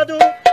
だど。